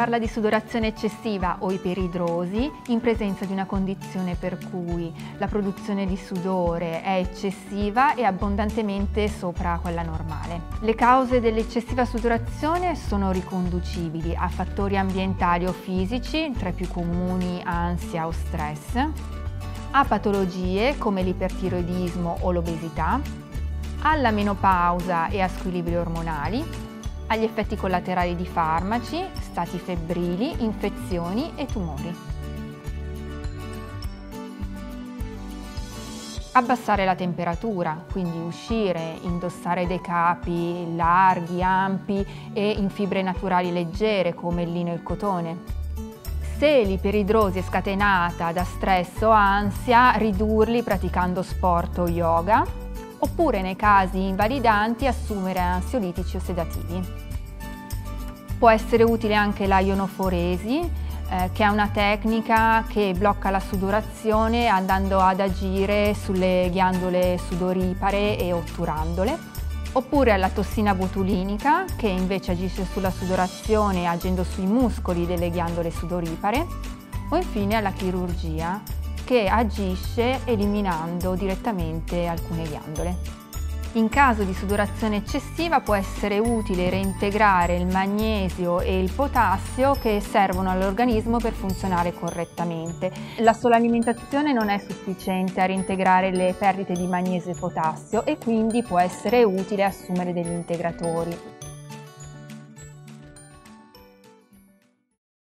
parla di sudorazione eccessiva o iperidrosi in presenza di una condizione per cui la produzione di sudore è eccessiva e abbondantemente sopra quella normale. Le cause dell'eccessiva sudorazione sono riconducibili a fattori ambientali o fisici, tra i più comuni ansia o stress, a patologie come l'ipertiroidismo o l'obesità, alla menopausa e a squilibri ormonali, agli effetti collaterali di farmaci, stati febbrili, infezioni e tumori. Abbassare la temperatura, quindi uscire, indossare dei capi larghi, ampi e in fibre naturali leggere come il lino e il cotone. Se l'iperidrosi è scatenata da stress o ansia, ridurli praticando sport o yoga oppure nei casi invalidanti assumere ansiolitici o sedativi. Può essere utile anche la ionoforesi, eh, che è una tecnica che blocca la sudorazione andando ad agire sulle ghiandole sudoripare e otturandole oppure alla tossina botulinica che invece agisce sulla sudorazione agendo sui muscoli delle ghiandole sudoripare o infine alla chirurgia che agisce eliminando direttamente alcune ghiandole. In caso di sudorazione eccessiva può essere utile reintegrare il magnesio e il potassio che servono all'organismo per funzionare correttamente. La sola alimentazione non è sufficiente a reintegrare le perdite di magnesio e potassio e quindi può essere utile assumere degli integratori.